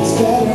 it's better.